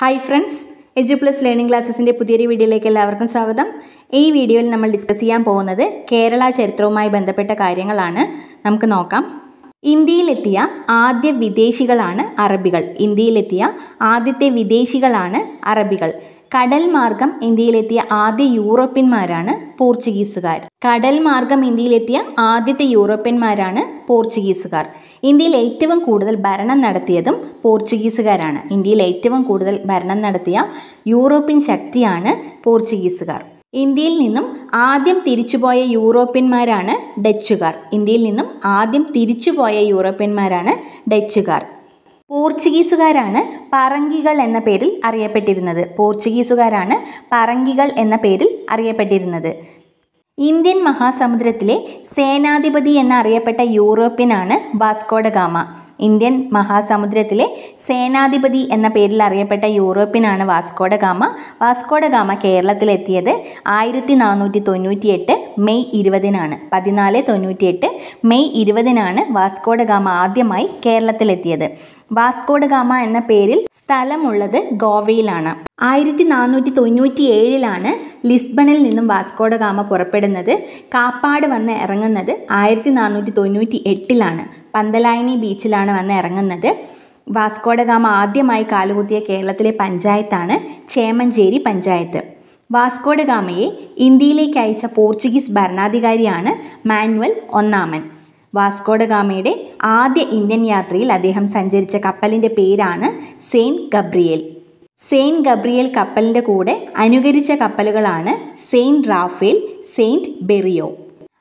Hi friends Edu Plus Learning ക്ലാസ്സസിന്റെ പുതിയൊരു വീഡിയോയിലേക്ക് എല്ലാവർക്കും സ്വാഗതം. ഈ വീഡിയോയിൽ നമ്മൾ ഡിസ്കസ് ചെയ്യാൻ പോകുന്നത് കേരള ചരിത്രവുമായി ബന്ധപ്പെട്ട കാര്യങ്ങളാണ്. നമുക്ക് നോക്കാം. ഇന്ത്യയിലെത്തിയ ആദ്യ വിദേശികളാണ് അറബികൾ. ഇന്ത്യയിലെത്തിയ ആദ്യത്തെ വിദേശികളാണ് അറബികൾ. കടൽ മാർഗം ഇന്ത്യയിലെത്തിയ ആദ്യ യൂറോപ്യന്മാരാണ് പോർച്ചുഗീസുകാർ. കടൽ മാർഗം ഇന്ത്യയിലെത്തിയ ആദ്യത്തെ യൂറോപ്യന്മാരാണ് പോർച്ചുഗീസുകാർ. ഇന്ത്യയിൽ ഏറ്റവും കൂടുതൽ ഭരണം നടത്തിയതും പോർച്ചുഗീസുകാരാണ്. ഇന്ത്യയിൽ ഏറ്റവും കൂടുതൽ ഭരണം നടത്തിയ യൂറോപ്യൻ ശക്തിയാണ് പോർച്ചുഗീസുകാർ. ഇന്ത്യയിൽ നിന്നും ആദ്യം തിരിച്ചുപോയ യൂറോപ്യന്മാരാണ് ഡച്ചുകാർ. ഇന്ത്യയിൽ നിന്നും ആദ്യം തിരിച്ചുപോയ യൂറോപ്യന്മാരാണ് ഡച്ചുകാർ. പോർച്ചുഗീസുകാരാണ് പറങ്കികൾ എന്ന പേരിൽ അറിയപ്പെട്ടിരുന്നത്. പോർച്ചുഗീസുകാരാണ് പറങ്കികൾ എന്ന പേരിൽ അറിയപ്പെട്ടിരുന്നത്. ഇന്ത്യൻ മഹാസമുദ്രത്തിലെ സേനാധിപതി എന്നറിയപ്പെട്ട യൂറോപ്യനാണ് വാസ്കോഡ ഗാമ. ഇന്ത്യൻ മഹാസമുദ്രത്തിലെ സേനാധിപതി എന്ന പേരിൽ അറിയപ്പെട്ട യൂറോപ്യനാണ് Vasco da Gama. Vasco da Gama കേരളത്തിലെത്തിയത് ആയിരത്തി നാനൂറ്റി തൊണ്ണൂറ്റി എട്ട് മെയ് ഇരുപതിനാണ്. പതിനാല് തൊണ്ണൂറ്റി എട്ട് മെയ് ഇരുപതിനാണ് വാസ്കോഡ ഗാമ ആദ്യമായി കേരളത്തിലെത്തിയത്. വാസ്കോഡ ഗാമ എന്ന പേരിൽ സ്ഥലമുള്ളത് ഗോവയിലാണ്. ആയിരത്തി നാനൂറ്റി തൊണ്ണൂറ്റി ഏഴിലാണ് ലിസ്ബണിൽ നിന്നും വാസ്കോഡ ഗാമ പുറപ്പെടുന്നത്. കാപ്പാട് വന്ന് ഇറങ്ങുന്നത് ആയിരത്തി നാനൂറ്റി തൊണ്ണൂറ്റി എട്ടിലാണ് പന്തലായനി ബീച്ചിലാണ് വന്ന് ഇറങ്ങുന്നത്. വാസ്കോഡ ഗാമ ആദ്യമായി കാലുകുത്തിയ കേരളത്തിലെ പഞ്ചായത്താണ് ചേമഞ്ചേരി പഞ്ചായത്ത്. വാസ്കോഡ ഗാമയെ ഇന്ത്യയിലേക്ക് അയച്ച പോർച്ചുഗീസ് ഭരണാധികാരിയാണ് മാനുവൽ ഒന്നാമൻ. വാസ്കോഡ ഗാമയുടെ ആദ്യ ഇന്ത്യൻ യാത്രയിൽ അദ്ദേഹം സഞ്ചരിച്ച കപ്പലിന്റെ പേരാണ് സെയിന്റ് ഗബ്രിയേൽ. സെയിന്റ് ഗബ്രിയേൽ കപ്പലിന്റെ കൂടെ അനുകരിച്ച കപ്പലുകളാണ് Saint Raphael Saint Berrio.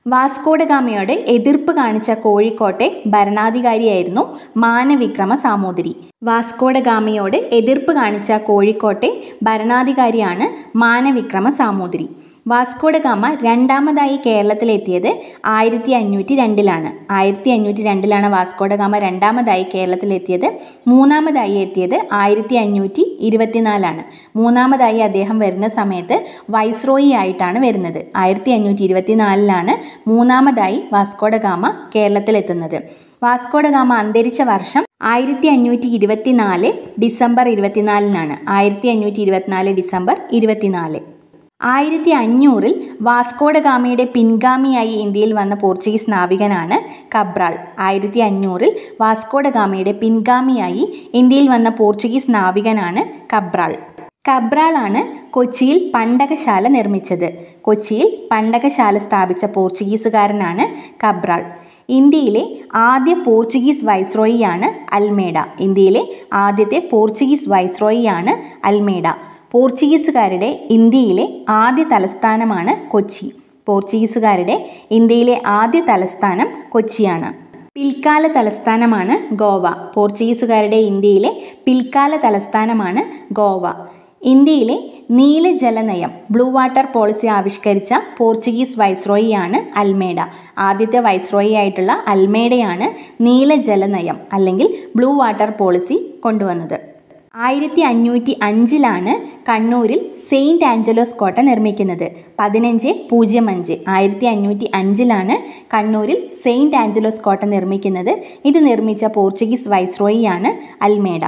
Vasco da ഗാമയോട് എതിർപ്പ് കാണിച്ച കോഴിക്കോട്ടെ ഭരണാധികാരിയായിരുന്നു മാനവിക്രമ സാമൂതിരി. വാസ്കോഡ ഗാമയോട് എതിർപ്പ് കാണിച്ച കോഴിക്കോട്ടെ ഭരണാധികാരിയാണ് Manavikrama Samoothiri. Vasco da Gama രണ്ടാമതായി കേരളത്തിലെത്തിയത് ആയിരത്തി അഞ്ഞൂറ്റി രണ്ടിലാണ് ആയിരത്തി അഞ്ഞൂറ്റി രണ്ടിലാണ് വാസ്കോഡ ഗാമ രണ്ടാമതായി കേരളത്തിലെത്തിയത്. മൂന്നാമതായി എത്തിയത് ആയിരത്തി അഞ്ഞൂറ്റി ഇരുപത്തിനാലാണ് മൂന്നാമതായി അദ്ദേഹം വരുന്ന സമയത്ത് വൈസ്രോയി ആയിട്ടാണ് വരുന്നത്. ആയിരത്തി അഞ്ഞൂറ്റി ഇരുപത്തിനാലിലാണ് മൂന്നാമതായി വാസ്കോഡ ഗാമ കേരളത്തിലെത്തുന്നത്. വാസ്കോഡ ഗാമ അന്തരിച്ച വർഷം ആയിരത്തി അഞ്ഞൂറ്റി ഇരുപത്തിനാല് ഡിസംബർ ഇരുപത്തിനാലിനാണ്. ആയിരത്തി അഞ്ഞൂറ്റി ഇരുപത്തിനാല് ഡിസംബർ ഇരുപത്തിനാല്. ആയിരത്തി അഞ്ഞൂറിൽ വാസ്കോഡ ഗാമയുടെ പിൻഗാമിയായി ഇന്ത്യയിൽ വന്ന പോർച്ചുഗീസ് നാവികനാണ് കബ്രാൾ. ആയിരത്തി അഞ്ഞൂറിൽ വാസ്കോഡ ഗാമയുടെ പിൻഗാമിയായി ഇന്ത്യയിൽ വന്ന പോർച്ചുഗീസ് നാവികനാണ് കബ്രാൾ. കബ്രാളാണ് കൊച്ചിയിൽ പണ്ടകശാല നിർമ്മിച്ചത്. കൊച്ചിയിൽ പണ്ടകശാല സ്ഥാപിച്ച പോർച്ചുഗീസുകാരനാണ് കബ്രാൾ. ഇന്ത്യയിലെ ആദ്യ പോർച്ചുഗീസ് വൈസ്രോയിയാണ് അൽമേഡ. ഇന്ത്യയിലെ ആദ്യത്തെ പോർച്ചുഗീസ് വൈസ്രോയിയാണ് അൽമേഡ. പോർച്ചുഗീസുകാരുടെ ഇന്ത്യയിലെ ആദ്യ തലസ്ഥാനമാണ് കൊച്ചി. പോർച്ചുഗീസുകാരുടെ ഇന്ത്യയിലെ ആദ്യ തലസ്ഥാനം കൊച്ചിയാണ്. പിൽക്കാല തലസ്ഥാനമാണ് ഗോവ. പോർച്ചുഗീസുകാരുടെ ഇന്ത്യയിലെ പിൽക്കാല തലസ്ഥാനമാണ് ഗോവ. ഇന്ത്യയിലെ നീലജലനയം ബ്ലൂ വാട്ടർ പോളിസി ആവിഷ്കരിച്ച പോർച്ചുഗീസ് വൈസ്രോയിയാണ് അൽമേഡ. ആദ്യത്തെ വൈസ്രോയി ആയിട്ടുള്ള അൽമേഡയാണ് നീലജലനയം അല്ലെങ്കിൽ ബ്ലൂ വാട്ടർ പോളിസി കൊണ്ടുവന്നത്. ആയിരത്തി അഞ്ഞൂറ്റി അഞ്ചിലാണ് കണ്ണൂരിൽ സെയിന്റ് ആഞ്ചലോസ് കോട്ട നിർമ്മിക്കുന്നത്. പതിനഞ്ച് പൂജ്യം അഞ്ച്. ആയിരത്തി അഞ്ഞൂറ്റി അഞ്ചിലാണ് കണ്ണൂരിൽ സെയിന്റ് ആഞ്ചലോസ് കോട്ട നിർമ്മിക്കുന്നത്. ഇത് നിർമ്മിച്ച പോർച്ചുഗീസ് വൈസ്രോയിയാണ് അൽമേഡ.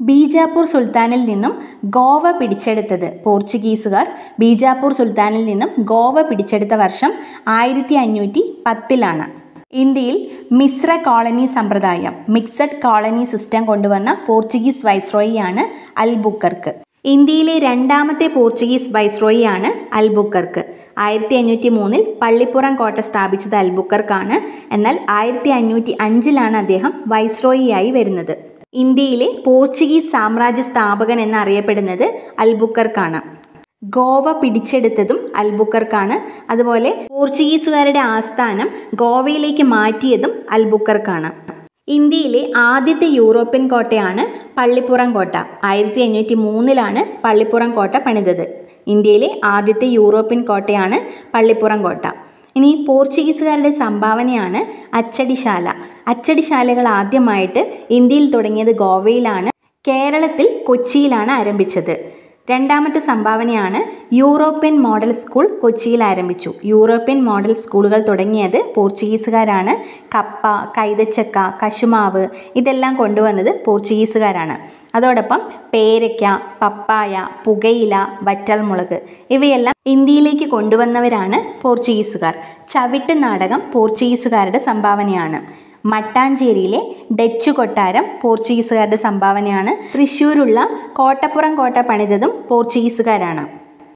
ബീജാപ്പൂർ സുൽത്താനിൽ നിന്നും ഗോവ പിടിച്ചെടുത്തത് പോർച്ചുഗീസുകാർ. ബീജാപ്പൂർ സുൽത്താനിൽ നിന്നും ഗോവ പിടിച്ചെടുത്ത വർഷം ആയിരത്തി അഞ്ഞൂറ്റി പത്തിലാണ് ഇന്ത്യയിൽ മിശ്ര കോളനി സമ്പ്രദായം മിക്സഡ് കോളനി സിസ്റ്റം കൊണ്ടുവന്ന പോർച്ചുഗീസ് വൈസ്രോയിയാണ് അൽബുക്കർക്ക്. ഇന്ത്യയിലെ രണ്ടാമത്തെ പോർച്ചുഗീസ് വൈസ്രോയിയാണ് അൽബുക്കർക്ക്. ആയിരത്തി അഞ്ഞൂറ്റി മൂന്നിൽ പള്ളിപ്പുറം കോട്ട സ്ഥാപിച്ചത് അൽബുക്കർക്കാണ്. എന്നാൽ ആയിരത്തി അഞ്ഞൂറ്റി അഞ്ചിലാണ് അദ്ദേഹം വൈസ്രോയിയായി വരുന്നത്. ഇന്ത്യയിലെ പോർച്ചുഗീസ് സാമ്രാജ്യ സ്ഥാപകൻ എന്നറിയപ്പെടുന്നത് അൽബുക്കർക്കാണ്. ഗോവ പിടിച്ചെടുത്തതും അൽബുക്കർക്കാണ്. അതുപോലെ പോർച്ചുഗീസുകാരുടെ ആസ്ഥാനം ഗോവയിലേക്ക് മാറ്റിയതും അൽബുക്കർക്കാണ്. ഇന്ത്യയിലെ ആദ്യത്തെ യൂറോപ്യൻ കോട്ടയാണ് പള്ളിപ്പുറം കോട്ട. ആയിരത്തി അഞ്ഞൂറ്റി മൂന്നിലാണ് പള്ളിപ്പുറം കോട്ട പണിതത്. ഇന്ത്യയിലെ ആദ്യത്തെ യൂറോപ്യൻ കോട്ടയാണ് പള്ളിപ്പുറം കോട്ട. ഇനി പോർച്ചുഗീസുകാരുടെ സംഭാവനയാണ് അച്ചടിശാല. അച്ചടിശാലകൾ ആദ്യമായിട്ട് ഇന്ത്യയിൽ തുടങ്ങിയത് ഗോവയിലാണ്. കേരളത്തിൽ കൊച്ചിയിലാണ് ആരംഭിച്ചത്. രണ്ടാമത്തെ സംഭാവനയാണ് യൂറോപ്യൻ മോഡൽ സ്കൂൾ കൊച്ചിയിൽ ആരംഭിച്ചു. യൂറോപ്യൻ മോഡൽ സ്കൂളുകൾ തുടങ്ങിയത് പോർച്ചുഗീസുകാരാണ്. കപ്പ കൈതച്ചക്ക കശുമാവ് ഇതെല്ലാം കൊണ്ടുവന്നത് പോർച്ചുഗീസുകാരാണ്. അതോടൊപ്പം പേരയ്ക്ക പപ്പായ പുകയില വറ്റൽമുളക് ഇവയെല്ലാം ഇന്ത്യയിലേക്ക് കൊണ്ടുവന്നവരാണ് പോർച്ചുഗീസുകാർ. ചവിട്ട് നാടകം പോർച്ചുഗീസുകാരുടെ സംഭാവനയാണ്. മട്ടാഞ്ചേരിയിലെ ഡച്ച് കൊട്ടാരം പോർച്ചുഗീസുകാരുടെ സംഭാവനയാണ്. തൃശ്ശൂരുള്ള കോട്ടപ്പുറം കോട്ട പണിതതും പോർച്ചുഗീസുകാരാണ്.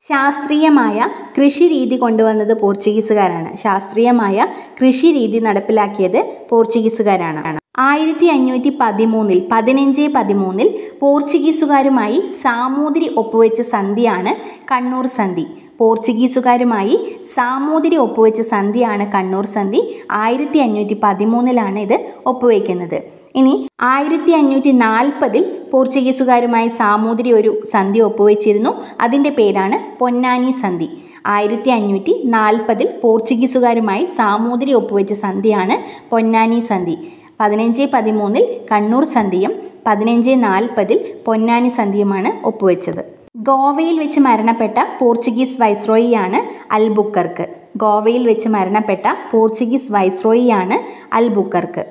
ശാസ്ത്രീയമായ കൃഷി രീതി കൊണ്ടുവന്നത് പോർച്ചുഗീസുകാരാണ്. ശാസ്ത്രീയമായ കൃഷി രീതി നടപ്പിലാക്കിയത് പോർച്ചുഗീസുകാരാണ്. ആയിരത്തി അഞ്ഞൂറ്റി പതിമൂന്നിൽ പതിനഞ്ച് പതിമൂന്നിൽ പോർച്ചുഗീസുകാരുമായി സാമൂതിരി ഒപ്പുവെച്ച സന്ധിയാണ് കണ്ണൂർ സന്ധി. പോർച്ചുഗീസുകാരുമായി സാമൂതിരി ഒപ്പുവെച്ച സന്ധിയാണ് കണ്ണൂർ സന്ധി. ആയിരത്തി അഞ്ഞൂറ്റി പതിമൂന്നിലാണ് ഇത് ഒപ്പുവെക്കുന്നത്. ഇനി ആയിരത്തി അഞ്ഞൂറ്റി നാൽപ്പതിൽ പോർച്ചുഗീസുകാരുമായി സാമൂതിരി ഒരു സന്ധി ഒപ്പുവെച്ചിരുന്നു. അതിന്റെ പേരാണ് പൊന്നാനി സന്ധി. ആയിരത്തി അഞ്ഞൂറ്റി നാൽപ്പതിൽ പോർച്ചുഗീസുകാരുമായി സാമൂതിരി ഒപ്പുവെച്ച സന്ധിയാണ് പൊന്നാനി സന്ധി. പതിനഞ്ച് പതിമൂന്നിൽ കണ്ണൂർ സന്ധിയും പതിനഞ്ച് നാൽപ്പതിൽ പൊന്നാനി സന്ധിയുമാണ് ഒപ്പുവെച്ചത്. ഗോവയിൽ വെച്ച് മരണപ്പെട്ട പോർച്ചുഗീസ് വൈസ്രോയിയാണ് അൽബുക്കർക്ക്. ഗോവയിൽ വെച്ച് മരണപ്പെട്ട പോർച്ചുഗീസ് വൈസ്രോയിയാണ് അൽബുക്കർക്ക്.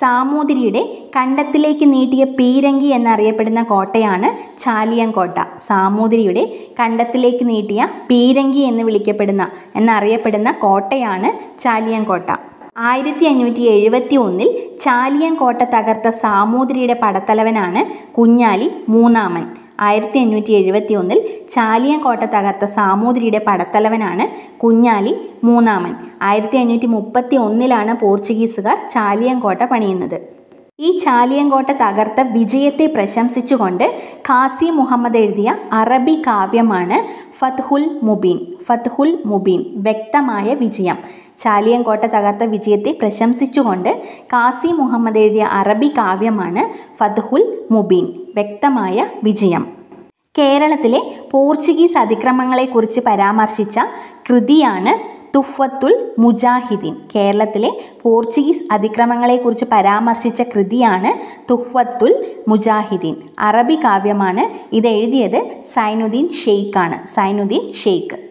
സാമൂതിരിയുടെ കണ്ടത്തിലേക്ക് നീട്ടിയ പീരങ്കി എന്നറിയപ്പെടുന്ന കോട്ടയാണ് ചാലിയങ്കോട്ട. സാമൂതിരിയുടെ കണ്ടത്തിലേക്ക് നീട്ടിയ പീരങ്കി എന്ന് വിളിക്കപ്പെടുന്ന എന്നറിയപ്പെടുന്ന കോട്ടയാണ് ചാലിയങ്കോട്ട. ആയിരത്തി അഞ്ഞൂറ്റി എഴുപത്തി ഒന്നിൽ ചാലിയങ്കോട്ട തകർത്ത സാമൂതിരിയുടെ പടത്തലവനാണ് കുഞ്ഞാലി മൂന്നാമൻ. ആയിരത്തി അഞ്ഞൂറ്റി എഴുപത്തി ഒന്നിൽ ചാലിയങ്കോട്ട തകർത്ത സാമൂതിരിയുടെ പടത്തലവനാണ് കുഞ്ഞാലി മൂന്നാമൻ. ആയിരത്തി അഞ്ഞൂറ്റി മുപ്പത്തി ഒന്നിലാണ് പോർച്ചുഗീസുകാർ ചാലിയങ്കോട്ട പണിയുന്നത്. ഈ ചാലിയങ്കോട്ട തകർത്ത വിജയത്തെ പ്രശംസിച്ചുകൊണ്ട് ഖാസി മുഹമ്മദ് എഴുതിയ അറബി കാവ്യമാണ് ഫത്ഹുൽ മുബീൻ ഫത്ഹുൽ മുബീൻ വ്യക്തമായ വിജയം. ചാലിയങ്കോട്ട തകർത്ത വിജയത്തെ പ്രശംസിച്ചുകൊണ്ട് കാസി മുഹമ്മദ് എഴുതിയ അറബി കാവ്യമാണ് ഫത്ഹുൽ മുബീൻ വ്യക്തമായ വിജയം. കേരളത്തിലെ പോർച്ചുഗീസ് അതിക്രമങ്ങളെക്കുറിച്ച് പരാമർശിച്ച കൃതിയാണ് തുഫത്തുൽ മുജാഹിദീൻ. കേരളത്തിലെ പോർച്ചുഗീസ് അതിക്രമങ്ങളെക്കുറിച്ച് പരാമർശിച്ച കൃതിയാണ് തുഫത്തുൽ മുജാഹിദീൻ. അറബി കാവ്യമാണ് ഇത് എഴുതിയത് സൈനുദ്ദീൻ ഷെയ്ഖാണ്. സൈനുദ്ദീൻ ഷെയ്ഖ്.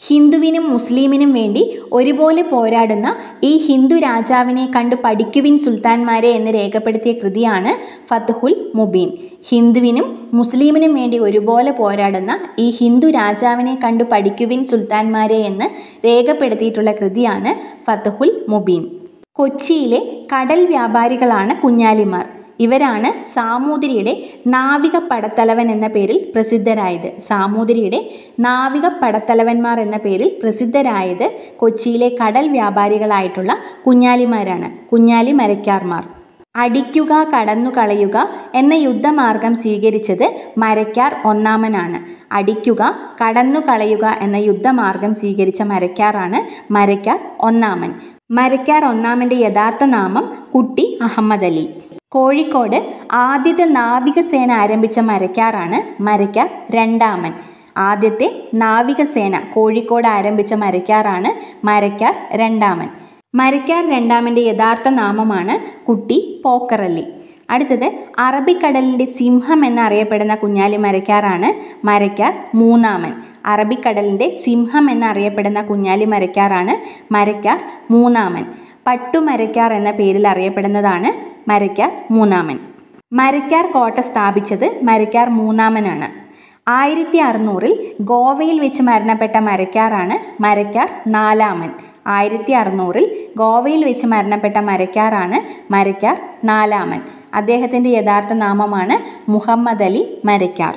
ഹിന്ദുവിനും മുസ്ലിമിനും വേണ്ടി ഒരുപോലെ പോരാടുന്ന ഈ ഹിന്ദു രാജാവിനെ കണ്ട് പഠിക്കുവിൻ സുൽത്താൻമാരെ എന്ന് രേഖപ്പെടുത്തിയ കൃതിയാണ് ഫത്ഹുൽ മുബീൻ. ഹിന്ദുവിനും മുസ്ലിമിനും വേണ്ടി ഒരുപോലെ പോരാടുന്ന ഈ ഹിന്ദു രാജാവിനെ കണ്ട് പഠിക്കുവിൻ സുൽത്താൻമാരെ എന്ന് രേഖപ്പെടുത്തിയിട്ടുള്ള കൃതിയാണ് ഫത്ഹുൽ മുബീൻ. കൊച്ചിയിലെ കടൽ വ്യാപാരികളാണ് കുഞ്ഞാലിമാർ. ഇവരാണ് സാമൂതിരിയുടെ നാവിക പടത്തലവൻ എന്ന പേരിൽ പ്രസിദ്ധരായത്. സാമൂതിരിയുടെ നാവിക പടത്തലവന്മാർ എന്ന പേരിൽ പ്രസിദ്ധരായത് കൊച്ചിയിലെ കടൽ വ്യാപാരികളായിട്ടുള്ള കുഞ്ഞാലിമാരാണ്. കുഞ്ഞാലി മരക്കാർമാർ അടിക്കുക കടന്നു കളയുക എന്ന യുദ്ധമാർഗം സ്വീകരിച്ചത് മരക്കാർ ഒന്നാമനാണ്. അടിക്കുക കടന്നു കളയുക എന്ന യുദ്ധമാർഗം സ്വീകരിച്ച മരക്കാറാണ് മരക്കാർ ഒന്നാമൻ. മരക്കാർ ഒന്നാമന്റെ യഥാർത്ഥ നാമം കുട്ടി അഹമ്മദ് അലി. കോഴിക്കോട് ആദ്യത്തെ നാവികസേന ആരംഭിച്ച മരക്കാറാണ് മരക്കാർ രണ്ടാമൻ. ആദ്യത്തെ നാവികസേന കോഴിക്കോട് ആരംഭിച്ച മരക്കാറാണ് മരക്കാർ രണ്ടാമൻ. മരക്കാർ രണ്ടാമന്റെ യഥാർത്ഥ നാമമാണ് കുട്ടി പോക്കറല്ലി. അടുത്തത് അറബിക്കടലിന്റെ സിംഹം എന്നറിയപ്പെടുന്ന കുഞ്ഞാലി മരക്കാറാണ് മരക്കാർ മൂന്നാമൻ. അറബിക്കടലിന്റെ സിംഹം എന്നറിയപ്പെടുന്ന കുഞ്ഞാലി മരക്കാറാണ് മരക്കാർ മൂന്നാമൻ. പട്ടുമരക്കാർ എന്ന പേരിൽ അറിയപ്പെടുന്നതാണ് മരക്കാർ മൂന്നാമൻ. മരക്കാർ കോട്ട സ്ഥാപിച്ചത് മരക്കാർ മൂന്നാമനാണ്. ആയിരത്തി അറുന്നൂറിൽ ഗോവയിൽ വെച്ച് മരണപ്പെട്ട മരക്കാറാണ് മരക്കാർ നാലാമൻ. ആയിരത്തി അറുന്നൂറിൽ ഗോവയിൽ വെച്ച് മരണപ്പെട്ട മരക്കാറാണ് മരക്കാർ നാലാമൻ. അദ്ദേഹത്തിന്റെ യഥാർത്ഥ നാമമാണ് മുഹമ്മദ് അലി മരക്കാർ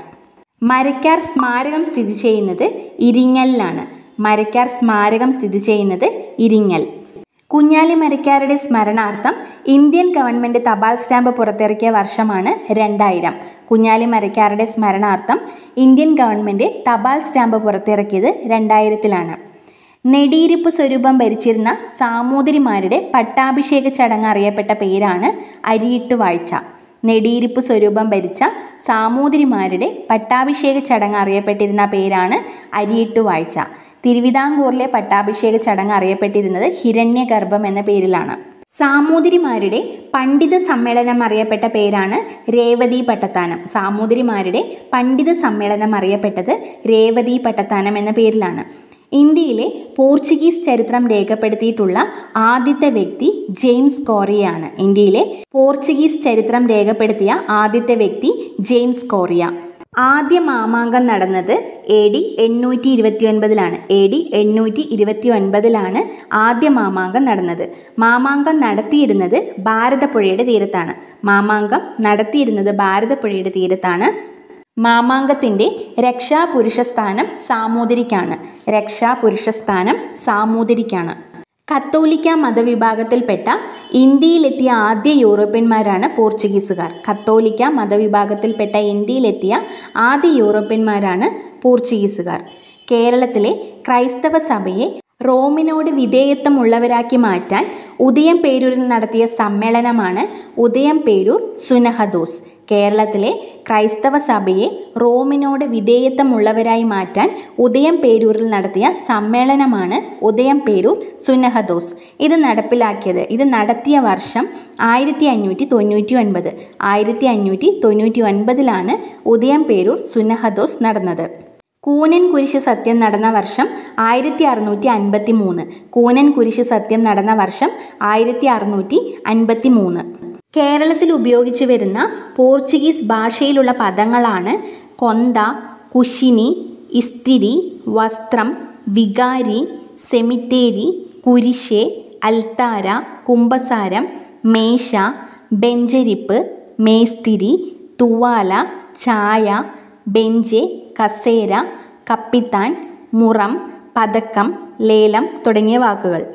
മരക്കാർ സ്മാരകം സ്ഥിതി ചെയ്യുന്നത് ഇരിങ്ങലിലാണ്. മരക്കാർ സ്മാരകം സ്ഥിതി ചെയ്യുന്നത് ഇരിങ്ങൽ. കുഞ്ഞാലി മരക്കാരുടെ സ്മരണാർത്ഥം ഇന്ത്യൻ ഗവൺമെന്റ് തപാൽ സ്റ്റാമ്പ് പുറത്തിറക്കിയ വർഷമാണ് രണ്ടായിരം. കുഞ്ഞാലി മരക്കാരുടെ സ്മരണാർത്ഥം ഇന്ത്യൻ ഗവൺമെന്റ് തപാൽ സ്റ്റാമ്പ് പുറത്തിറക്കിയത് രണ്ടായിരത്തിലാണ്. നെടിയിരിപ്പ് സ്വരൂപം ഭരിച്ചിരുന്ന സാമൂതിരിമാരുടെ പട്ടാഭിഷേക ചടങ്ങ് അറിയപ്പെട്ട പേരാണ് അരിയിട്ട് വാഴ്ച. നെടിയിരിപ്പ് സ്വരൂപം ഭരിച്ച സാമൂതിരിമാരുടെ പട്ടാഭിഷേക ചടങ്ങ് അറിയപ്പെട്ടിരുന്ന പേരാണ് അരിയിട്ട് വാഴ്ച. തിരുവിതാംകൂറിലെ പട്ടാഭിഷേക ചടങ്ങ് അറിയപ്പെട്ടിരുന്നത് ഹിരണ്യഗർഭം എന്ന പേരിലാണ്. സാമൂതിരിമാരുടെ പണ്ഡിത സമ്മേളനം അറിയപ്പെട്ട പേരാണ് രേവതി പട്ടത്താനം. സാമൂതിരിമാരുടെ പണ്ഡിത സമ്മേളനം അറിയപ്പെട്ടത് രേവതി പട്ടത്താനം എന്ന പേരിലാണ്. ഇന്ത്യയിലെ പോർച്ചുഗീസ് ചരിത്രം രേഖപ്പെടുത്തിയിട്ടുള്ള ആദ്യത്തെ വ്യക്തി ജെയിംസ് കോറിയാണ്. ഇന്ത്യയിലെ പോർച്ചുഗീസ് ചരിത്രം രേഖപ്പെടുത്തിയ ആദ്യത്തെ വ്യക്തി ജെയിംസ് കോറിയ. ആദ്യ മാമാങ്കം നടന്നത് എ ഡി എണ്ണൂറ്റി ഇരുപത്തി ഒൻപതിലാണ് എ ഡി എണ്ണൂറ്റി ഇരുപത്തി ഒൻപതിലാണ് ആദ്യ മാമാങ്കം നടന്നത്. മാമാങ്കം നടത്തിയിരുന്നത് ഭാരതപ്പുഴയുടെ തീരത്താണ്. മാമാങ്കം നടത്തിയിരുന്നത് ഭാരതപ്പുഴയുടെ തീരത്താണ്. മാമാങ്കത്തിന്റെ രക്ഷാപുരുഷസ്ഥാനം സാമൂതിരിക്കാണ്. രക്ഷാപുരുഷസ്ഥാനം സാമൂതിരിക്കാണ്. കത്തോലിക്ക മതവിഭാഗത്തിൽപ്പെട്ട ഇന്ത്യയിലെത്തിയ ആദ്യ യൂറോപ്യന്മാരാണ് പോർച്ചുഗീസുകാർ. കത്തോലിക്ക മതവിഭാഗത്തിൽപ്പെട്ട ഇന്ത്യയിലെത്തിയ ആദ്യ യൂറോപ്യന്മാരാണ് പോർച്ചുഗീസുകാർ. കേരളത്തിലെ ക്രൈസ്തവ സഭയെ റോമിനോട് വിധേയത്വമുള്ളവരാക്കി മാറ്റാൻ ഉദയം പേരൂരിൽ നടത്തിയ സമ്മേളനമാണ് ഉദയം പേരൂർ സുനഹദോസ്. കേരളത്തിലെ ക്രൈസ്തവ സഭയെ റോമിനോട് വിധേയത്വമുള്ളവരായി മാറ്റാൻ ഉദയം പേരൂരിൽ നടത്തിയ സമ്മേളനമാണ് ഉദയം പേരൂർ സുനഹദോസ് ഇത് നടപ്പിലാക്കിയത് ഇത് നടത്തിയ വർഷം ആയിരത്തി അഞ്ഞൂറ്റി തൊണ്ണൂറ്റി ഒൻപത് ആയിരത്തി അഞ്ഞൂറ്റി തൊണ്ണൂറ്റി ഒൻപതിലാണ് ഉദയം പേരൂർ സുനഹദോസ് നടന്നത്. കൂനൻ കുരിശ് സത്യം നടന്ന വർഷം ആയിരത്തി അറുന്നൂറ്റി അൻപത്തി മൂന്ന് കൂനൻ കുരിശ് സത്യം നടന്ന വർഷം ആയിരത്തി അറുന്നൂറ്റി അൻപത്തി മൂന്ന് കേരളത്തിൽ ഉപയോഗിച്ചു വരുന്ന പോർച്ചുഗീസ് ഭാഷയിലുള്ള പദങ്ങളാണ് കൊന്ത കുശിനി ഇസ്തിരി വസ്ത്രം വികാരി സെമിത്തേരി കുരിശ് അൽത്താര കുംഭസാരം മേശ ബെഞ്ചരിപ്പ് മേസ്തിരി തുവാല ചായ ബെഞ്ച് കസേര കപ്പിത്താൻ മുറം പതക്കം ലേലം തുടങ്ങിയ വാക്കുകൾ.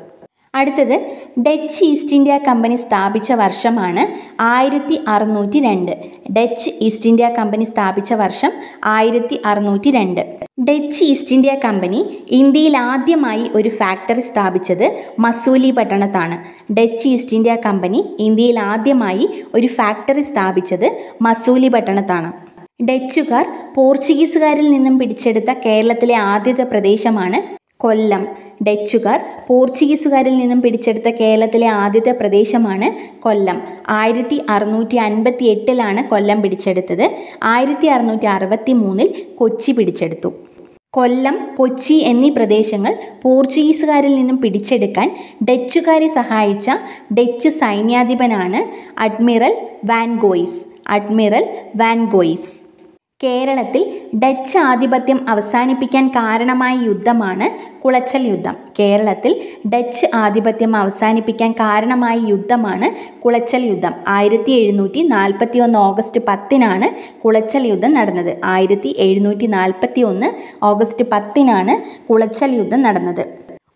അടുത്തത് ഡച്ച് ഈസ്റ്റ് ഇന്ത്യ കമ്പനി സ്ഥാപിച്ച വർഷമാണ് ആയിരത്തി അറുന്നൂറ്റി രണ്ട് ഡച്ച് ഈസ്റ്റ് ഇന്ത്യ കമ്പനി സ്ഥാപിച്ച വർഷം ആയിരത്തി അറുന്നൂറ്റി രണ്ട് ഡച്ച് ഈസ്റ്റ് ഇന്ത്യ കമ്പനി ഇന്ത്യയിൽ ആദ്യമായി ഒരു ഫാക്ടറി സ്ഥാപിച്ചത് മസൂലി പട്ടണത്താണ് ഡച്ച് ഈസ്റ്റ് ഇന്ത്യ കമ്പനി ഇന്ത്യയിൽ ആദ്യമായി ഒരു ഫാക്ടറി സ്ഥാപിച്ചത് മസൂലി പട്ടണത്താണ് ഡച്ചുകാർ പോർച്ചുഗീസുകാരിൽ നിന്നും പിടിച്ചെടുത്ത കേരളത്തിലെ ആദ്യത്തെ പ്രദേശമാണ് കൊല്ലം. ഡച്ചുകാർ പോർച്ചുഗീസുകാരിൽ നിന്നും പിടിച്ചെടുത്ത കേരളത്തിലെ ആദ്യത്തെ പ്രദേശമാണ് കൊല്ലം. ആയിരത്തി അറുന്നൂറ്റി അൻപത്തി എട്ടിലാണ് കൊല്ലം പിടിച്ചെടുത്തത്. ആയിരത്തി അറുന്നൂറ്റി അറുപത്തി മൂന്നിൽ കൊച്ചി പിടിച്ചെടുത്തു. കൊല്ലം കൊച്ചി എന്നീ പ്രദേശങ്ങൾ പോർച്ചുഗീസുകാരിൽ നിന്നും പിടിച്ചെടുക്കാൻ ഡച്ചുകാരെ സഹായിച്ച Dutch സൈന്യാധിപനാണ് admiral Van Goens. Admiral Van Goens. കേരളത്തിൽ ഡച്ച് ആധിപത്യം അവസാനിപ്പിക്കാൻ കാരണമായ യുദ്ധമാണ് കുളച്ചൽ യുദ്ധം. കേരളത്തിൽ ഡച്ച് ആധിപത്യം അവസാനിപ്പിക്കാൻ കാരണമായ യുദ്ധമാണ് കുളച്ചൽ യുദ്ധം. ആയിരത്തി എഴുന്നൂറ്റി നാൽപ്പത്തി ഒന്ന് ഓഗസ്റ്റ് പത്തിനാണ് കുളച്ചൽ യുദ്ധം നടന്നത്. ആയിരത്തി എഴുന്നൂറ്റി നാൽപ്പത്തി ഒന്ന് ഓഗസ്റ്റ് പത്തിനാണ് കുളച്ചൽ യുദ്ധം നടന്നത്.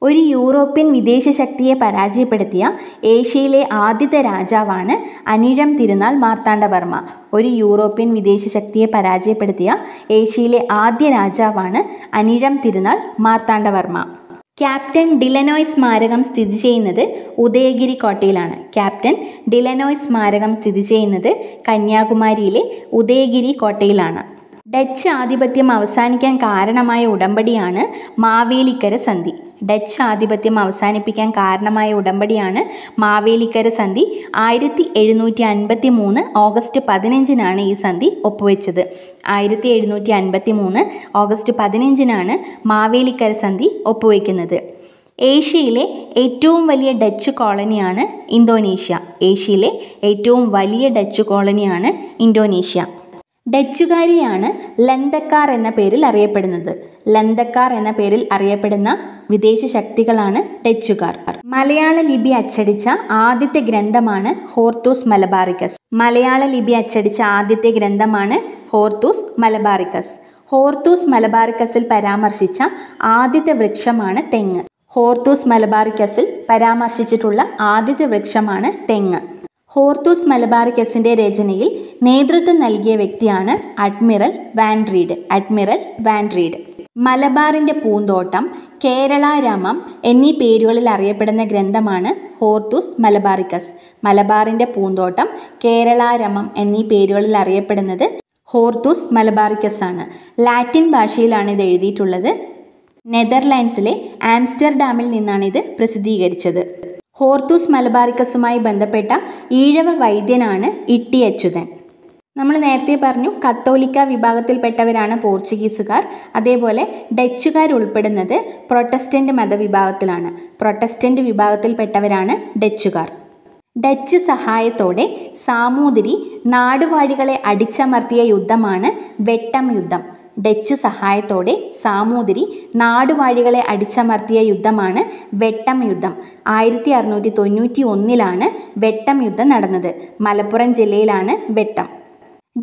ഒരു യൂറോപ്യൻ വിദേശ ശക്തിയെ പരാജയപ്പെടുത്തിയ ഏഷ്യയിലെ ആദ്യത്തെ രാജാവാണ് അനിഴം തിരുനാൾ മാർത്താണ്ഡവർമ്മ. ഒരു യൂറോപ്യൻ വിദേശ ശക്തിയെ പരാജയപ്പെടുത്തിയ ഏഷ്യയിലെ ആദ്യ രാജാവാണ് അനിഴം തിരുനാൾ മാർത്താണ്ഡവർമ്മ. ക്യാപ്റ്റൻ ഡിലനോയ് സ്മാരകം സ്ഥിതി ചെയ്യുന്നത് ഉദയഗിരി കോട്ടയിലാണ്. ക്യാപ്റ്റൻ ഡിലനോയ് സ്മാരകം സ്ഥിതി ചെയ്യുന്നത് കന്യാകുമാരിയിലെ ഉദയഗിരി കോട്ടയിലാണ്. ഡച്ച് ആധിപത്യം അവസാനിക്കാൻ കാരണമായ ഉടമ്പടിയാണ് മാവേലിക്കര സന്ധി. ഡച്ച് ആധിപത്യം അവസാനിപ്പിക്കാൻ കാരണമായ ഉടമ്പടിയാണ് മാവേലിക്കര സന്ധി. ആയിരത്തി എഴുന്നൂറ്റി അൻപത്തി മൂന്ന് ഓഗസ്റ്റ് പതിനഞ്ചിനാണ് ഈ സന്ധി ഒപ്പുവെച്ചത്. ആയിരത്തി എഴുന്നൂറ്റി അൻപത്തി മൂന്ന് ഓഗസ്റ്റ് പതിനഞ്ചിനാണ് മാവേലിക്കര സന്ധി ഒപ്പുവെക്കുന്നത്. ഏഷ്യയിലെ ഏറ്റവും വലിയ ഡച്ച് കോളനിയാണ് ഇന്തോനേഷ്യ. ഏഷ്യയിലെ ഏറ്റവും വലിയ ഡച്ച് കോളനിയാണ് ഇന്തോനേഷ്യ. ഡച്ചുകാരിയാണ് ലന്തക്കാർ എന്ന പേരിൽ അറിയപ്പെടുന്നത്. ലന്തക്കാർ എന്ന പേരിൽ അറിയപ്പെടുന്ന വിദേശ ശക്തികളാണ് ഡച്ചുകാർ. മലയാള ലിപി അച്ചടിച്ച ആദ്യത്തെ ഗ്രന്ഥമാണ് ഹോർത്തൂസ് മലബാറിക്കസ്. മലയാള ലിപി അച്ചടിച്ച ആദ്യത്തെ ഗ്രന്ഥമാണ് ഹോർത്തൂസ് മലബാറിക്കസ്. ഹോർത്തൂസ് മലബാറിക്കസിൽ പരാമർശിച്ച ആദ്യത്തെ വൃക്ഷമാണ് തെങ്ങ്. ഹോർത്തൂസ് മലബാറിക്കസിൽ പരാമർശിച്ചിട്ടുള്ള ആദ്യത്തെ വൃക്ഷമാണ് തെങ്ങ്. ഹോർത്തൂസ് മലബാറിക്കസിന്റെ രചനയിൽ നേതൃത്വം നൽകിയ വ്യക്തിയാണ് അഡ്മിറൽ വാൻഡ്രീഡ് അഡ്മിറൽ വാൻഡ്രീഡ് മലബാറിന്റെ പൂന്തോട്ടം കേരളാരാമം എന്നീ പേരുകളിൽ അറിയപ്പെടുന്ന ഗ്രന്ഥമാണ് ഹോർത്തൂസ് മലബാറിക്കസ്. മലബാറിന്റെ പൂന്തോട്ടം കേരളാരമം എന്നീ പേരുകളിൽ അറിയപ്പെടുന്നത് ഹോർത്തൂസ് മലബാറിക്കസ് ആണ്. ലാറ്റിൻ ഭാഷയിലാണ് ഇത് എഴുതിയിട്ടുള്ളത്. നെതർലാൻഡ്സിലെ ആംസ്റ്റർഡാമിൽ നിന്നാണ് ഇത് പ്രസിദ്ധീകരിച്ചത്. ഹോർത്തൂസ് മലബാറിക്കസുമായി ബന്ധപ്പെട്ട ഈഴവ വൈദ്യനാണ് ഇട്ടി അച്യുതൻ. നമ്മൾ നേരത്തെ പറഞ്ഞു കത്തോലിക്ക വിഭാഗത്തിൽപ്പെട്ടവരാണ് പോർച്ചുഗീസുകാർ. അതേപോലെ ഡച്ചുകാർ ഉൾപ്പെടുന്നത് പ്രൊട്ടസ്റ്റന്റ് മതവിഭാഗത്തിലാണ്. പ്രൊട്ടസ്റ്റന്റ് വിഭാഗത്തിൽപ്പെട്ടവരാണ് ഡച്ചുകാർ. ഡച്ച് സഹായത്തോടെ സാമൂതിരി നാടുവാഴികളെ അടിച്ചമർത്തിയ യുദ്ധമാണ് വെട്ടം യുദ്ധം. ഡച്ച് സഹായത്തോടെ സാമൂതിരി നാടുവാഴികളെ അടിച്ചമർത്തിയ യുദ്ധമാണ് വെട്ടം യുദ്ധം. ആയിരത്തി അറുന്നൂറ്റി തൊണ്ണൂറ്റി ഒന്നിലാണ് വെട്ടം യുദ്ധം നടന്നത്. മലപ്പുറം ജില്ലയിലാണ് വെട്ടം.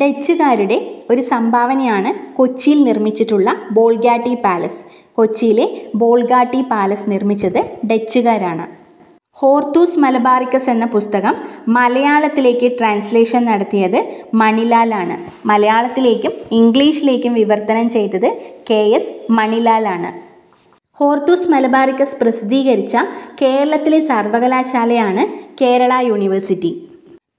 ഡച്ചുകാരുടെ ഒരു സംഭാവനയാണ് കൊച്ചിയിൽ നിർമ്മിച്ചിട്ടുള്ള ബോൾഗാട്ടി പാലസ്. കൊച്ചിയിലെ ബോൾഗാട്ടി പാലസ് നിർമ്മിച്ചത് ഡച്ചുകാരാണ്. ഹോർത്തൂസ് മലബാറിക്കസ് എന്ന പുസ്തകം മലയാളത്തിലേക്ക് ട്രാൻസ്ലേഷൻ നടത്തിയത് മണിലാലാണ്. മലയാളത്തിലേക്കും ഇംഗ്ലീഷിലേക്കും വിവർത്തനം ചെയ്തത് കെ എസ് മണിലാലാണ്. ഹോർത്തൂസ് മലബാറിക്കസ് പ്രസിദ്ധീകരിച്ച കേരളത്തിലെ സർവകലാശാലയാണ് കേരള യൂണിവേഴ്സിറ്റി.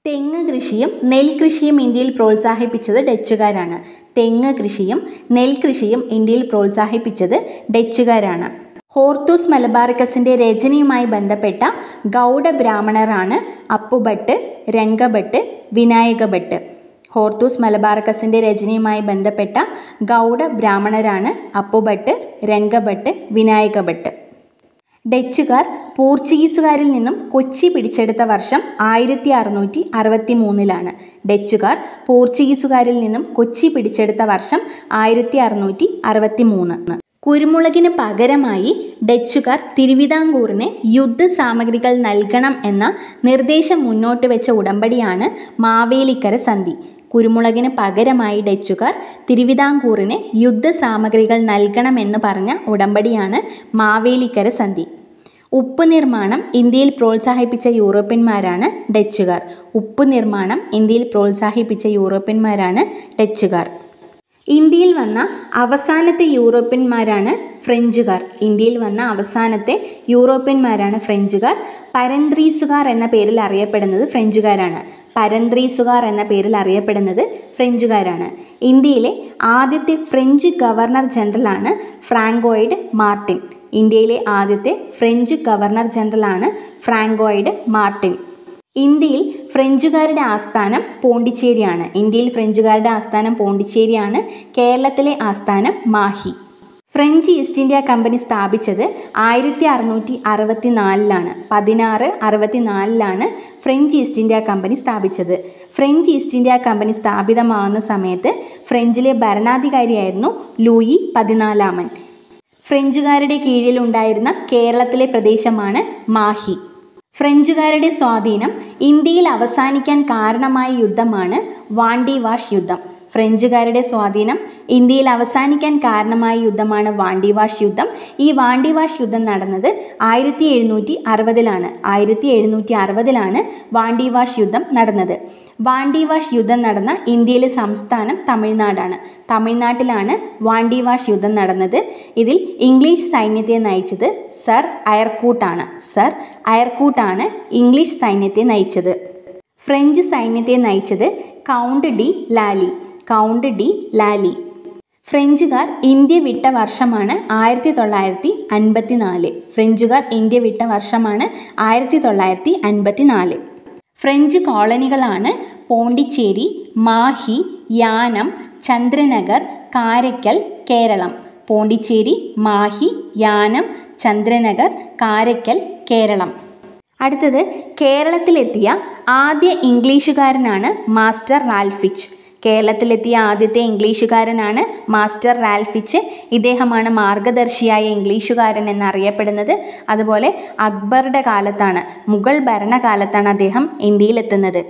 തെങ്ങ് കൃഷിയും നെൽകൃഷിയും ഇന്ത്യയിൽ പ്രോത്സാഹിപ്പിച്ചത് ഡച്ചുകാരാണ്. തെങ്ങ് കൃഷിയും നെൽകൃഷിയും ഇന്ത്യയിൽ പ്രോത്സാഹിപ്പിച്ചത് ഡച്ചുകാരാണ്. ഹോർത്തൂസ് മലബാറിക്കസിന്റെ രചനയുമായി ബന്ധപ്പെട്ട ഗൗഡ ബ്രാഹ്മണരാണ് അപ്പുഭട്ട് രംഗഭട്ട് വിനായകഭട്ട്. ഹോർത്തൂസ് മലബാറക്കസിന്റെ രചനയുമായി ബന്ധപ്പെട്ട ഗൗഡ ബ്രാഹ്മണരാണ് അപ്പുഭട്ട് രംഗഭട്ട് വിനായകഭട്ട്. ഡച്ചുകാർ പോർച്ചുഗീസുകാരിൽ നിന്നും കൊച്ചി പിടിച്ചെടുത്ത വർഷം ആയിരത്തി അറുന്നൂറ്റി അറുപത്തി മൂന്നിലാണ് ഡച്ചുകാർ പോർച്ചുഗീസുകാരിൽ നിന്നും കൊച്ചി പിടിച്ചെടുത്ത വർഷം ആയിരത്തി അറുന്നൂറ്റി അറുപത്തി മൂന്ന് കുരുമുളകിന് പകരമായി ഡച്ചുകാർ തിരുവിതാംകൂറിന് യുദ്ധ സാമഗ്രികൾ നൽകണം എന്ന നിർദ്ദേശം മുന്നോട്ട് വെച്ച ഉടമ്പടിയാണ് മാവേലിക്കര സന്ധി. കുരുമുളകിന് പകരമായി ഡച്ചുകാർ തിരുവിതാംകൂറിന് യുദ്ധ സാമഗ്രികൾ നൽകണമെന്ന് പറഞ്ഞ ഉടമ്പടിയാണ് മാവേലിക്കര സന്ധി. ഉപ്പ് നിർമ്മാണം ഇന്ത്യയിൽ പ്രോത്സാഹിപ്പിച്ച യൂറോപ്യന്മാരാണ് ഡച്ചുകാർ. ഉപ്പ് നിർമ്മാണം ഇന്ത്യയിൽ പ്രോത്സാഹിപ്പിച്ച യൂറോപ്യന്മാരാണ് ഡച്ചുകാർ. ഇന്ത്യയിൽ വന്ന അവസാനത്തെ യൂറോപ്യന്മാരാണ് ഫ്രഞ്ചുകാർ. ഇന്ത്യയിൽ വന്ന അവസാനത്തെ യൂറോപ്യന്മാരാണ് ഫ്രഞ്ചുകാർ. പരന്ത്രീസുകാർ എന്ന പേരിൽ അറിയപ്പെടുന്നത് ഫ്രഞ്ചുകാരാണ്. പരന്ത്രീസുകാർ എന്ന പേരിൽ അറിയപ്പെടുന്നത് ഫ്രഞ്ചുകാരാണ്. ഇന്ത്യയിലെ ആദ്യത്തെ ഫ്രഞ്ച് ഗവർണർ ജനറലാണ് ഫ്രാങ്കോയിഡ് മാർട്ടിൻ. ഇന്ത്യയിലെ ആദ്യത്തെ ഫ്രഞ്ച് ഗവർണർ ജനറലാണ് ഫ്രാങ്കോയിഡ് മാർട്ടിൻ. ഇന്ത്യയിൽ ഫ്രഞ്ചുകാരുടെ ആസ്ഥാനം പോണ്ടിച്ചേരിയാണ്. ഇന്ത്യയിൽ ഫ്രഞ്ചുകാരുടെ ആസ്ഥാനം പോണ്ടിച്ചേരിയാണ്. കേരളത്തിലെ ആസ്ഥാനം Mahe. French East India Company സ്ഥാപിച്ചത് ആയിരത്തി അറുന്നൂറ്റി അറുപത്തി നാലിലാണ് പതിനാറ് അറുപത്തി നാലിലാണ് ഫ്രഞ്ച് ഈസ്റ്റ് ഇന്ത്യ കമ്പനി സ്ഥാപിച്ചത്. ഫ്രഞ്ച് ഈസ്റ്റ് ഇന്ത്യ കമ്പനി സ്ഥാപിതമാകുന്ന സമയത്ത് ഫ്രഞ്ചിലെ ഭരണാധികാരിയായിരുന്നു ലൂയി പതിനാലാമൻ. ഫ്രഞ്ചുകാരുടെ കീഴിലുണ്ടായിരുന്ന കേരളത്തിലെ പ്രദേശമാണ് മാഹി. ഫ്രഞ്ചുകാരുടെ സ്വാധീനം ഇന്ത്യയിൽ അവസാനിക്കാൻ കാരണമായ യുദ്ധമാണ് വാണ്ടി വാഷ് യുദ്ധം. ഫ്രഞ്ചുകാരുടെ സ്വാധീനം ഇന്ത്യയിൽ അവസാനിക്കാൻ കാരണമായ യുദ്ധമാണ് വാണ്ടിവാഷ് യുദ്ധം. ഈ വാണ്ടിവാഷ് യുദ്ധം നടന്നത് ആയിരത്തി എഴുന്നൂറ്റി അറുപതിലാണ്. ആയിരത്തി എഴുന്നൂറ്റി അറുപതിലാണ് വാണ്ടിവാഷ് യുദ്ധം നടന്നത്. വാണ്ടിവാഷ് യുദ്ധം നടന്ന ഇന്ത്യയിലെ സംസ്ഥാനം തമിഴ്നാടാണ്. തമിഴ്നാട്ടിലാണ് വാണ്ടിവാഷ് യുദ്ധം നടന്നത്. ഇതിൽ ഇംഗ്ലീഷ് സൈന്യത്തെ നയിച്ചത് സർ അയർക്കൂട്ടാണ്. സർ അയർക്കൂട്ടാണ് ഇംഗ്ലീഷ് സൈന്യത്തെ നയിച്ചത്. ഫ്രഞ്ച് സൈന്യത്തെ നയിച്ചത് Count de Lally. Count de Lally. ഫ്രഞ്ചുകാർ India വിട്ട വർഷമാണ് ആയിരത്തി തൊള്ളായിരത്തി അൻപത്തി നാല് ഫ്രഞ്ചുകാർ ഇന്ത്യ വിട്ട വർഷമാണ് ആയിരത്തി തൊള്ളായിരത്തി അൻപത്തി നാല് ഫ്രഞ്ച് കോളനികളാണ് പോണ്ടിച്ചേരി മാഹി യാനം ചന്ദ്രനഗർ കാരയ്ക്കൽ കേരളം. പോണ്ടിച്ചേരി മാഹി യാനം ചന്ദ്രനഗർ കാരയ്ക്കൽ കേരളം. അടുത്തത് കേരളത്തിലെത്തിയ ആദ്യ ഇംഗ്ലീഷുകാരനാണ് മാസ്റ്റർ റാൽഫിച്ച്. കേരളത്തിലെത്തിയ ആദ്യത്തെ ഇംഗ്ലീഷുകാരനാണ് മാസ്റ്റർ റാൽഫിച്ച് ഇദ്ദേഹമാണ് മാർഗദർശിയായ ഇംഗ്ലീഷുകാരൻ എന്നറിയപ്പെടുന്നത്. അതുപോലെ അക്ബറുടെ കാലത്താണ് മുഗൾ ഭരണകാലത്താണ് അദ്ദേഹം ഇന്ത്യയിലെത്തുന്നത്.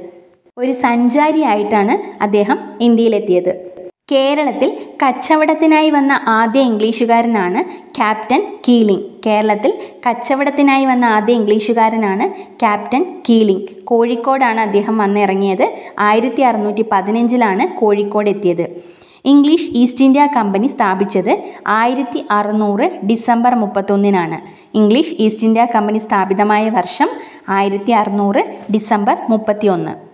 ഒരു സഞ്ചാരിയായിട്ടാണ് അദ്ദേഹം ഇന്ത്യയിലെത്തിയത്. കേരളത്തിൽ കച്ചവടത്തിനായി വന്ന ആദ്യ ഇംഗ്ലീഷുകാരനാണ് ക്യാപ്റ്റൻ കീലിംഗ്. കേരളത്തിൽ കച്ചവടത്തിനായി വന്ന ആദ്യ ഇംഗ്ലീഷുകാരനാണ് ക്യാപ്റ്റൻ കീലിംഗ്. കോഴിക്കോടാണ് അദ്ദേഹം വന്നിറങ്ങിയത്. ആയിരത്തി അറുന്നൂറ്റി പതിനഞ്ചിലാണ് കോഴിക്കോട് എത്തിയത്. ഇംഗ്ലീഷ് ഈസ്റ്റ് ഇന്ത്യ കമ്പനി സ്ഥാപിച്ചത് ആയിരത്തി അറുന്നൂറ് ഡിസംബർ മുപ്പത്തൊന്നിനാണ്. ഇംഗ്ലീഷ് ഈസ്റ്റ് ഇന്ത്യ കമ്പനി സ്ഥാപിതമായ വർഷം ആയിരത്തി അറുന്നൂറ് ഡിസംബർ മുപ്പത്തിയൊന്ന്.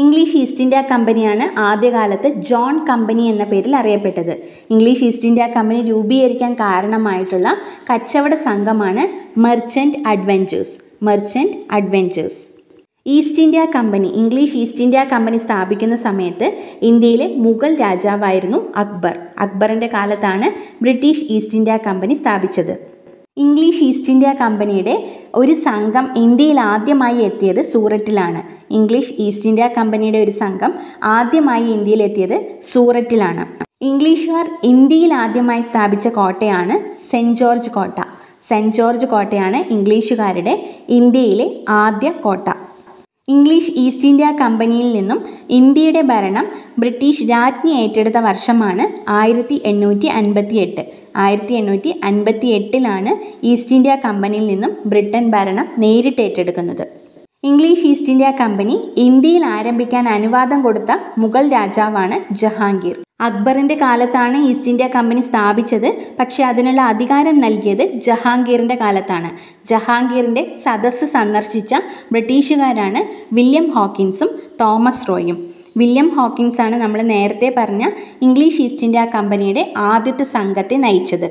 ഇംഗ്ലീഷ് ഈസ്റ്റ് ഇന്ത്യ കമ്പനിയാണ് ആദ്യകാലത്ത് ജോൺ കമ്പനി എന്ന പേരിൽ അറിയപ്പെട്ടത്. ഇംഗ്ലീഷ് ഈസ്റ്റ് ഇന്ത്യ കമ്പനി രൂപീകരിക്കാൻ കാരണമായിട്ടുള്ള കച്ചവട സംഘമാണ് Merchant Adventurers Merchant Adventurers East India Company English East India Company സ്ഥാപിക്കുന്ന സമയത്ത് ഇന്ത്യയിലെ മുഗൾ രാജാവായിരുന്നു അക്ബർ. അക്ബറിന്റെ കാലത്താണ് ബ്രിട്ടീഷ് ഈസ്റ്റ് ഇന്ത്യ കമ്പനി സ്ഥാപിച്ചത്. ഇംഗ്ലീഷ് ഈസ്റ്റ് ഇന്ത്യ കമ്പനിയുടെ ഒരു സംഘം ഇന്ത്യയിൽ ആദ്യമായി എത്തിയത് സൂററ്റിലാണ്. ഇംഗ്ലീഷ് ഈസ്റ്റ് ഇന്ത്യ കമ്പനിയുടെ ഒരു സംഘം ആദ്യമായി ഇന്ത്യയിൽ എത്തിയത് സൂററ്റിലാണ്. ഇംഗ്ലീഷുകാർ ഇന്ത്യയിൽ ആദ്യമായി സ്ഥാപിച്ച കോട്ടയാണ് സെന്റ് ജോർജ് കോട്ട. സെന്റ് ജോർജ് കോട്ടയാണ് ഇംഗ്ലീഷുകാരുടെ ഇന്ത്യയിലെ ആദ്യ കോട്ട. ഇംഗ്ലീഷ് ഈസ്റ്റ് ഇന്ത്യ കമ്പനിയിൽ നിന്നും ഇന്ത്യയുടെ ഭരണം ബ്രിട്ടീഷ് രാജ്ഞി ഏറ്റെടുത്ത വർഷമാണ് ആയിരത്തി എണ്ണൂറ്റി അൻപത്തി എട്ട് ആയിരത്തി എണ്ണൂറ്റി അൻപത്തി എട്ടിലാണ് ഈസ്റ്റ് ഇന്ത്യ കമ്പനിയിൽ നിന്നും ബ്രിട്ടൻ ഭരണം നേരിട്ട് ഏറ്റെടുക്കുന്നത്. ഇംഗ്ലീഷ് ഈസ്റ്റ് ഇന്ത്യ കമ്പനി ഇന്ത്യയിൽ ആരംഭിക്കാൻ അനുവാദം കൊടുത്ത മുഗൾ രാജാവാണ് ജഹാംഗീർ. അക്ബറിന്റെ കാലത്താണ് ഈസ്റ്റ് ഇന്ത്യ കമ്പനി സ്ഥാപിച്ചത്. പക്ഷേ അതിനുള്ള അധികാരം നൽകിയത് ജഹാംഗീറിന്റെ കാലത്താണ്. ജഹാംഗീറിന്റെ സദസ്സ് സന്ദർശിച്ച ബ്രിട്ടീഷുകാരാണ് വില്യം ഹോക്കിൻസും തോമസ് റോയും. വില്യം ഹോക്കിൻസ് ആണ് നമ്മൾ നേരത്തെ പറഞ്ഞ ഇംഗ്ലീഷ് ഈസ്റ്റ് ഇന്ത്യ കമ്പനിയുടെ ആദ്യത്തെ സംഘത്തെ നയിച്ചത്.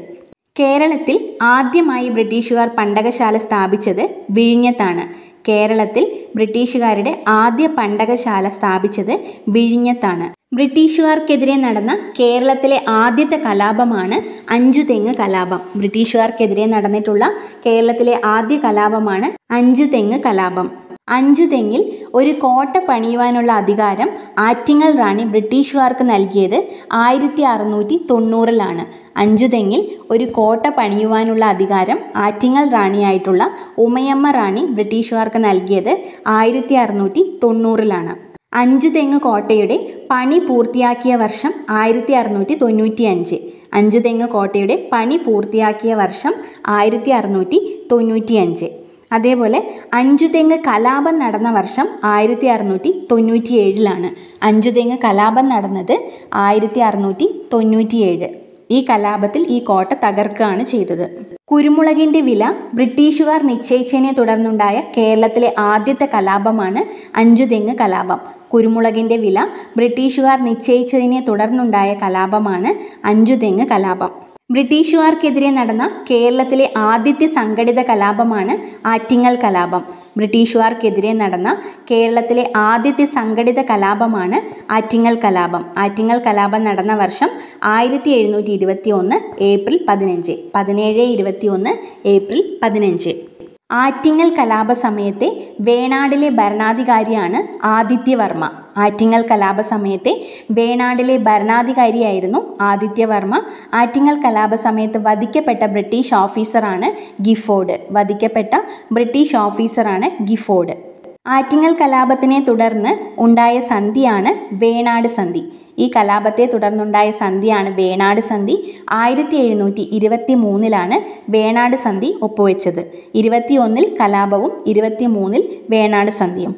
കേരളത്തിൽ ആദ്യമായി ബ്രിട്ടീഷുകാർ പണ്ടകശാല സ്ഥാപിച്ചത് വിഴിഞ്ഞത്താണ്. കേരളത്തിൽ ബ്രിട്ടീഷുകാരുടെ ആദ്യ പണ്ടകശാല സ്ഥാപിച്ചത് വിഴിഞ്ഞത്താണ്. ബ്രിട്ടീഷുകാർക്കെതിരെ നടന്ന കേരളത്തിലെ ആദ്യത്തെ കലാപമാണ് അഞ്ചുതെങ്ങ് കലാപം. ബ്രിട്ടീഷുകാർക്കെതിരെ നടന്നിട്ടുള്ള കേരളത്തിലെ ആദ്യ കലാപമാണ് അഞ്ചുതെങ്ങ് കലാപം. അഞ്ചുതെങ്ങിൽ ഒരു കോട്ട പണിയുവാനുള്ള അധികാരം ആറ്റിങ്ങൽ റാണി ബ്രിട്ടീഷുകാർക്ക് നൽകിയത് ആയിരത്തി അറുന്നൂറ്റി തൊണ്ണൂറിലാണ് അഞ്ചുതെങ്ങിൽ ഒരു കോട്ട പണിയുവാനുള്ള അധികാരം ആറ്റിങ്ങൽ റാണിയായിട്ടുള്ള ഉമയമ്മ റാണി ബ്രിട്ടീഷുകാർക്ക് നൽകിയത് ആയിരത്തി അറുന്നൂറ്റി തൊണ്ണൂറിലാണ് അഞ്ചുതെങ്ങ് കോട്ടയുടെ പണി പൂർത്തിയാക്കിയ വർഷം ആയിരത്തി അറുന്നൂറ്റി തൊണ്ണൂറ്റി അഞ്ച് അഞ്ചുതെങ്ങ് കോട്ടയുടെ പണി പൂർത്തിയാക്കിയ വർഷം ആയിരത്തി അറുന്നൂറ്റി തൊണ്ണൂറ്റി അഞ്ച് അതേപോലെ അഞ്ചുതെങ്ങ് കലാപം നടന്ന വർഷം ആയിരത്തി അറുന്നൂറ്റി തൊണ്ണൂറ്റി ഏഴിലാണ് അഞ്ചുതെങ്ങ് കലാപം നടന്നത് ആയിരത്തി അറുന്നൂറ്റി തൊണ്ണൂറ്റി ഏഴ് ഈ കലാപത്തിൽ ഈ കോട്ട തകർക്കുകയാണ് ചെയ്തത്. കുരുമുളകിന്റെ വില ബ്രിട്ടീഷുകാർ നിശ്ചയിച്ചതിനെ തുടർന്നുണ്ടായ കേരളത്തിലെ ആദ്യത്തെ കലാപമാണ് അഞ്ചുതെങ്ങ് കലാപം. കുരുമുളകിന്റെ വില ബ്രിട്ടീഷുകാർ നിശ്ചയിച്ചതിനെ തുടർന്നുണ്ടായ കലാപമാണ് അഞ്ചുതെങ്ങ് കലാപം. ബ്രിട്ടീഷുകാർക്കെതിരെ നടന്ന കേരളത്തിലെ ആദ്യത്തെ സംഘടിത കലാപമാണ് ആറ്റിങ്ങൽ കലാപം. ബ്രിട്ടീഷുകാർക്കെതിരെ നടന്ന കേരളത്തിലെ ആദ്യത്തെ സംഘടിത കലാപമാണ് ആറ്റിങ്ങൽ കലാപം. ആറ്റിങ്ങൽ കലാപം നടന്ന വർഷം ആയിരത്തി എഴുന്നൂറ്റി ഇരുപത്തി ഒന്ന് ഏപ്രിൽ പതിനഞ്ച്. പതിനേഴ് ഇരുപത്തി ഒന്ന് ഏപ്രിൽ പതിനഞ്ച്. ആറ്റിങ്ങൽ കലാപ സമയത്തെ വേണാടിലെ ഭരണാധികാരിയാണ് ആദിത്യവർമ്മ. ആറ്റിങ്ങൽ കലാപ സമയത്തെ വേണാടിലെ ഭരണാധികാരിയായിരുന്നു ആദിത്യവർമ്മ. ആറ്റിങ്ങൽ കലാപ സമയത്ത് വധിക്കപ്പെട്ട ബ്രിട്ടീഷ് ഓഫീസറാണ് ഗിഫോർഡ്. വധിക്കപ്പെട്ട ബ്രിട്ടീഷ് ഓഫീസറാണ് ഗിഫോർഡ്. ആറ്റിങ്ങൽ കലാപത്തിനെ തുടർന്ന് ഉണ്ടായ സന്ധിയാണ് വേണാട് സന്ധി. ഈ കലാപത്തെ തുടർന്നുണ്ടായ സന്ധിയാണ് വേണാട് സന്ധി. ആയിരത്തി എഴുന്നൂറ്റി ഇരുപത്തി മൂന്നിലാണ് വേണാട് സന്ധി ഒപ്പുവെച്ചത്. ഇരുപത്തിയൊന്നിൽ കലാപവും ഇരുപത്തി മൂന്നിൽ വേണാട് സന്ധിയും.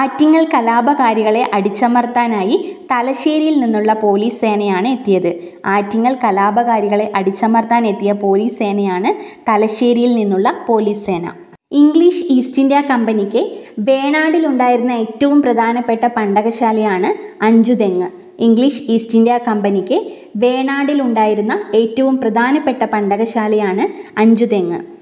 ആറ്റിങ്ങൽ കലാപകാരികളെ അടിച്ചമർത്താനായി തലശ്ശേരിയിൽ നിന്നുള്ള പോലീസ് സേനയാണ് എത്തിയത്. ആറ്റിങ്ങൽ കലാപകാരികളെ അടിച്ചമർത്താൻ എത്തിയ പോലീസ് സേനയാണ് തലശ്ശേരിയിൽ നിന്നുള്ള പോലീസ് സേന. ഇംഗ്ലീഷ് ഈസ്റ്റ് ഇന്ത്യ കമ്പനിക്ക് വേണാടിലുണ്ടായിരുന്ന ഏറ്റവും പ്രധാനപ്പെട്ട പണ്ടകശാലയാണ് അഞ്ചുതെങ്ങ്. ഇംഗ്ലീഷ് ഈസ്റ്റ് ഇന്ത്യ കമ്പനിക്ക് വേണാടിലുണ്ടായിരുന്ന ഏറ്റവും പ്രധാനപ്പെട്ട പണ്ടകശാലയാണ് അഞ്ചുതെങ്ങ്.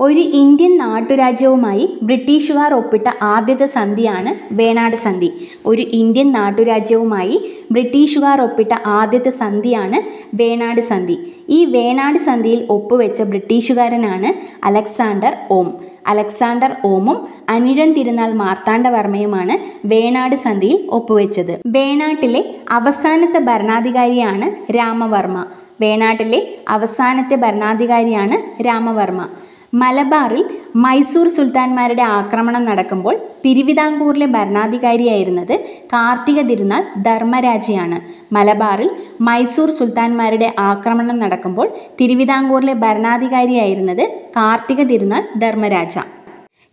ഒരു ഇന്ത്യൻ നാട്ടുരാജ്യവുമായി ബ്രിട്ടീഷുകാർ ഒപ്പിട്ട ആദ്യത്തെ സന്ധിയാണ് വേണാട് സന്ധി. ഒരു ഇന്ത്യൻ നാട്ടുരാജ്യവുമായി ബ്രിട്ടീഷുകാർ ഒപ്പിട്ട ആദ്യത്തെ സന്ധിയാണ് വേണാട് സന്ധി. ഈ വേണാട് സന്ധിയിൽ ഒപ്പുവെച്ച ബ്രിട്ടീഷുകാരനാണ് അലക്സാണ്ടർ ഓം. അലക്സാണ്ടർ ഓമും അനിഴൻ തിരുനാൾ മാർത്താണ്ഡവർമ്മയുമാണ് വേണാട് സന്ധിയിൽ ഒപ്പുവെച്ചത്. വേണാട്ടിലെ അവസാനത്തെ ഭരണാധികാരിയാണ് രാമവർമ്മ. വേണാട്ടിലെ അവസാനത്തെ ഭരണാധികാരിയാണ് രാമവർമ്മ. മലബാറിൽ മൈസൂർ സുൽത്താൻമാരുടെ ആക്രമണം നടക്കുമ്പോൾ തിരുവിതാംകൂറിലെ ഭരണാധികാരിയായിരുന്നത് കാർത്തിക തിരുനാൾ ധർമ്മരാജയാണ്. മലബാറിൽ മൈസൂർ സുൽത്താൻമാരുടെ ആക്രമണം നടക്കുമ്പോൾ തിരുവിതാംകൂറിലെ ഭരണാധികാരിയായിരുന്നത് കാർത്തിക തിരുനാൾ ധർമ്മരാജ.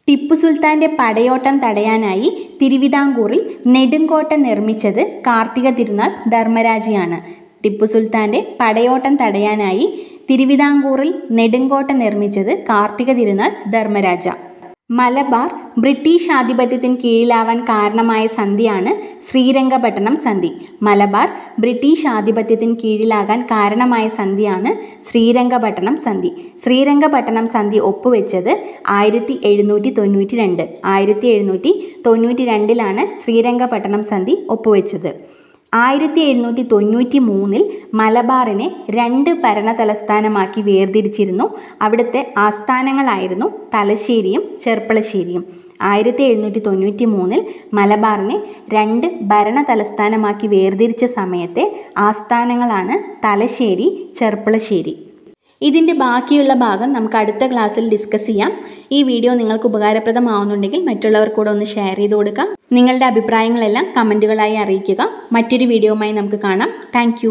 ടിപ്പു സുൽത്താന്റെ പടയോട്ടം തടയാനായി തിരുവിതാംകൂറിൽ നെടുങ്കോട്ട നിർമ്മിച്ചത് കാർത്തിക തിരുനാൾ ധർമ്മരാജയാണ്. ടിപ്പു സുൽത്താന്റെ പടയോട്ടം തടയാനായി തിരുവിതാംകൂറിൽ നെടുങ്കോട്ട നിർമ്മിച്ചത് കാർത്തിക തിരുനാൾ ധർമ്മരാജ. മലബാർ ബ്രിട്ടീഷ് ആധിപത്യത്തിന് കീഴിലാവാൻ കാരണമായ സന്ധിയാണ് ശ്രീരംഗപട്ടണം സന്ധി. മലബാർ ബ്രിട്ടീഷ് ആധിപത്യത്തിന് കീഴിലാകാൻ കാരണമായ സന്ധിയാണ് ശ്രീരംഗപട്ടണം സന്ധി. ശ്രീരംഗപട്ടണം സന്ധി ഒപ്പുവെച്ചത് ആയിരത്തി എഴുന്നൂറ്റി തൊണ്ണൂറ്റി രണ്ട് ആയിരത്തി എഴുന്നൂറ്റി തൊണ്ണൂറ്റി രണ്ടിലാണ് ശ്രീരംഗപട്ടണം സന്ധി ഒപ്പുവെച്ചത്. ആയിരത്തി എഴുന്നൂറ്റി തൊണ്ണൂറ്റി മൂന്നിൽ മലബാറിനെ രണ്ട് ഭരണ തലസ്ഥാനമാക്കി വേർതിരിച്ചിരുന്നു. അവിടുത്തെ ആസ്ഥാനങ്ങളായിരുന്നു തലശ്ശേരിയും ചെർപ്പളശ്ശേരിയും. ആയിരത്തി എഴുന്നൂറ്റി തൊണ്ണൂറ്റി മൂന്നിൽ മലബാറിനെ രണ്ട് ഭരണ തലസ്ഥാനമാക്കി വേർതിരിച്ച സമയത്തെ ആസ്ഥാനങ്ങളാണ് തലശ്ശേരി ചെർപ്പളശ്ശേരി. ഇതിന്റെ ബാക്കിയുള്ള ഭാഗം നമുക്ക് അടുത്ത ക്ലാസ്സിൽ ഡിസ്കസ് ചെയ്യാം. ഈ വീഡിയോ നിങ്ങൾക്ക് ഉപകാരപ്രദമാവുന്നുണ്ടെങ്കിൽ മറ്റുള്ളവർക്കൂടെ ഒന്ന് ഷെയർ ചെയ്ത് കൊടുക്കാം. നിങ്ങളുടെ അഭിപ്രായങ്ങളെല്ലാം കമന്റുകളായി അറിയിക്കുക. മറ്റൊരു വീഡിയോയുമായി നമുക്ക് കാണാം. താങ്ക്